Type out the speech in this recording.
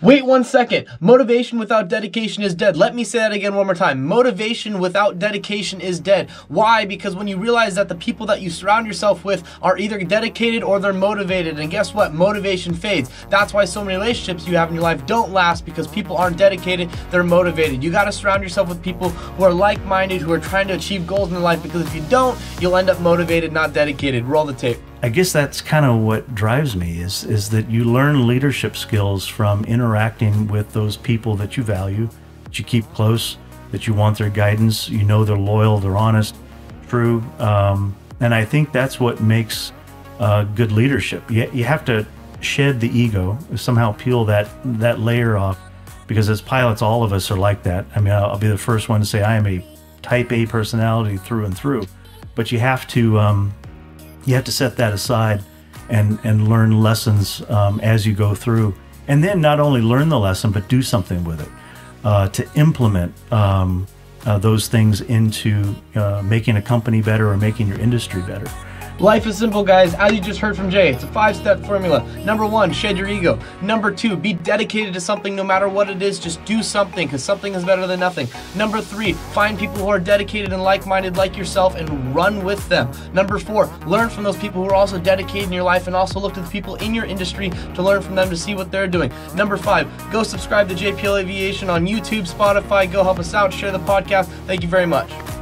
Wait one second. Motivation without dedication is dead. Let me say that again one more time. Motivation without dedication is dead. Why? Because when you realize that the people that you surround yourself with are either dedicated or they're motivated, and guess what? Motivation fades. That's why so many relationships you have in your life don't last because people aren't dedicated, they're motivated. You got to surround yourself with people who are like minded, who are trying to achieve goals in their life because if you don't, you'll end up motivated, not dedicated. Roll the tape. I guess that's kind of what drives me is is that you learn leadership skills from interacting with those people that you value, that you keep close, that you want their guidance. You know they're loyal, they're honest, true, um, and I think that's what makes uh, good leadership. You, you have to shed the ego, somehow peel that that layer off, because as pilots, all of us are like that. I mean, I'll, I'll be the first one to say I am a Type A personality through and through, but you have to. Um, you have to set that aside and and learn lessons um, as you go through, and then not only learn the lesson but do something with it uh, to implement um, uh, those things into uh, making a company better or making your industry better. Life is simple, guys. As you just heard from Jay, it's a five step formula. Number one, shed your ego. Number two, be dedicated to something no matter what it is. Just do something because something is better than nothing. Number three, find people who are dedicated and like minded like yourself and run with them. Number four, learn from those people who are also dedicated in your life and also look to the people in your industry to learn from them to see what they're doing. Number five, go subscribe to JPL Aviation on YouTube, Spotify. Go help us out, share the podcast. Thank you very much.